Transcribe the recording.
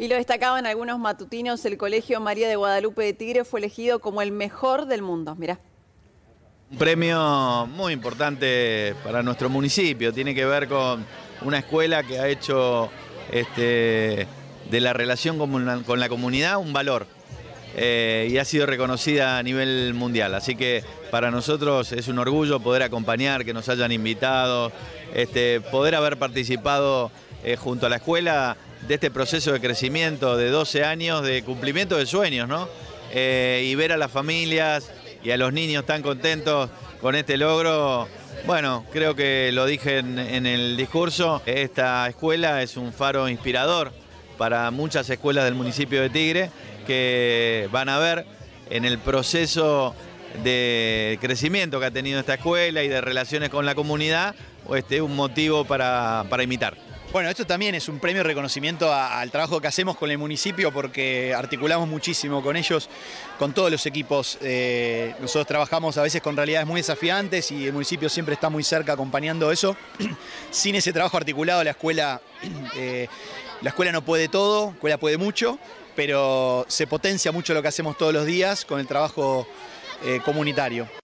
Y lo destacaban algunos matutinos, el Colegio María de Guadalupe de Tigre fue elegido como el mejor del mundo. Mirá. Un premio muy importante para nuestro municipio, tiene que ver con una escuela que ha hecho este, de la relación con, con la comunidad un valor. Eh, y ha sido reconocida a nivel mundial. Así que para nosotros es un orgullo poder acompañar, que nos hayan invitado, este, poder haber participado eh, junto a la escuela de este proceso de crecimiento de 12 años, de cumplimiento de sueños, ¿no? Eh, y ver a las familias y a los niños tan contentos con este logro. Bueno, creo que lo dije en el discurso, esta escuela es un faro inspirador para muchas escuelas del municipio de Tigre que van a ver en el proceso de crecimiento que ha tenido esta escuela y de relaciones con la comunidad, este, un motivo para, imitar. Bueno, esto también es un premio de reconocimiento al trabajo que hacemos con el municipio porque articulamos muchísimo con ellos, con todos los equipos. Eh, nosotros trabajamos a veces con realidades muy desafiantes y el municipio siempre está muy cerca acompañando eso. Sin ese trabajo articulado la escuela, eh, la escuela no puede todo, la escuela puede mucho pero se potencia mucho lo que hacemos todos los días con el trabajo eh, comunitario.